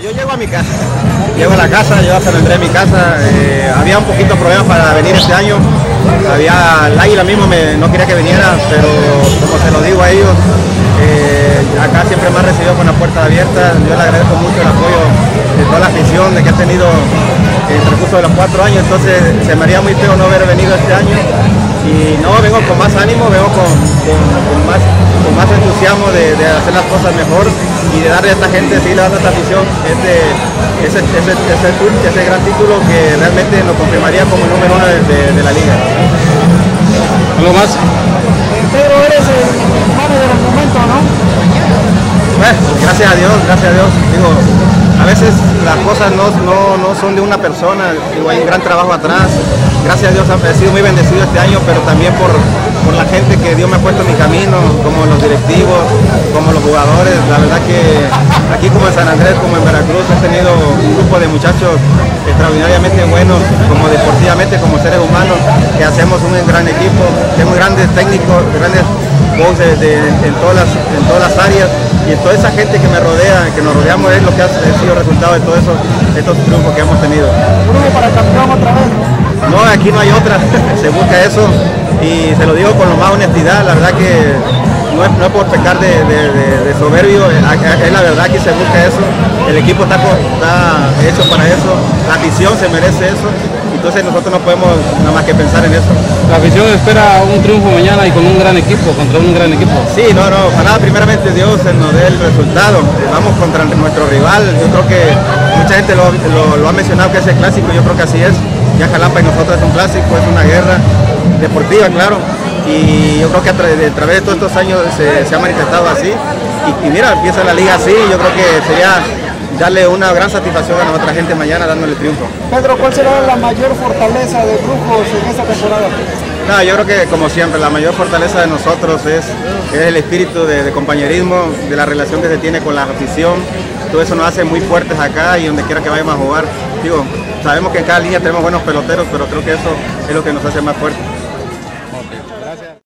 yo llego a mi casa, llego a la casa, yo hasta vendré a mi casa, eh, había un poquito de problemas para venir este año, había, el águila mismo me, no quería que viniera, pero como se lo digo a ellos, eh, acá siempre me han recibido con la puerta abierta, yo le agradezco mucho el apoyo de toda la afición de que ha tenido en el transcurso de los cuatro años, entonces se me haría muy feo no haber venido este año y no, vengo con más ánimo, vengo con, con, más, con más entusiasmo de, de, hacer las cosas mejor y de darle a esta gente, sí, le dando a esta afición este, ese, ese, ese, ese, gran título que realmente nos confirmaría como el número uno de, de, de la liga. ¿Algo más? Pedro, eres el hermano de los momentos, ¿no? Bueno, gracias a Dios, gracias a Dios. Digo, a veces las cosas no, no, no, son de una persona, hay un gran trabajo atrás. Gracias a Dios he sido muy bendecido este año, pero también por, por la gente que Dios me ha puesto en mi camino, como los directivos, como los jugadores. La verdad que aquí como en San Andrés, como en Veracruz, he tenido un grupo de muchachos extraordinariamente buenos, como deportivamente, como seres humanos, que hacemos un gran equipo. Tengo grandes técnicos, grandes voces de, en, todas las, en todas las áreas y toda esa gente que me rodea, que nos rodeamos es lo que ha sido resultado de todos esos estos triunfos que hemos tenido. ¿Grupo para campeón otra vez? No, aquí no hay otra, se busca eso y se lo digo con lo más honestidad, la verdad que no es, no es por pecar de, de, de, de, soberbio, es la verdad que se busca eso, el equipo está, está hecho para eso, la afición se merece eso, entonces nosotros no podemos nada más que pensar en eso. La afición espera un triunfo mañana y con un gran equipo, contra un gran equipo. Sí, no, no, ojalá primeramente Dios nos dé el resultado, vamos contra nuestro rival, yo creo que mucha gente lo, lo, lo ha mencionado que es el clásico, yo creo que así es, ya Jalapa y nosotros es un clásico, es una guerra deportiva, claro, y yo creo que a, tra de, a través de todos estos años se, se ha manifestado así, y, y, mira, empieza la liga así, yo creo que sería darle una gran satisfacción a nuestra gente mañana dándole triunfo. Pedro, ¿cuál será la mayor fortaleza de Brujos en esta temporada? No, yo creo que como siempre, la mayor fortaleza de nosotros es, es el espíritu de, de, compañerismo, de la relación que se tiene con la afición. Todo eso nos hace muy fuertes acá y donde quiera que vayamos a jugar. Digo, sabemos que en cada línea tenemos buenos peloteros, pero creo que eso es lo que nos hace más fuertes. Ok, gracias.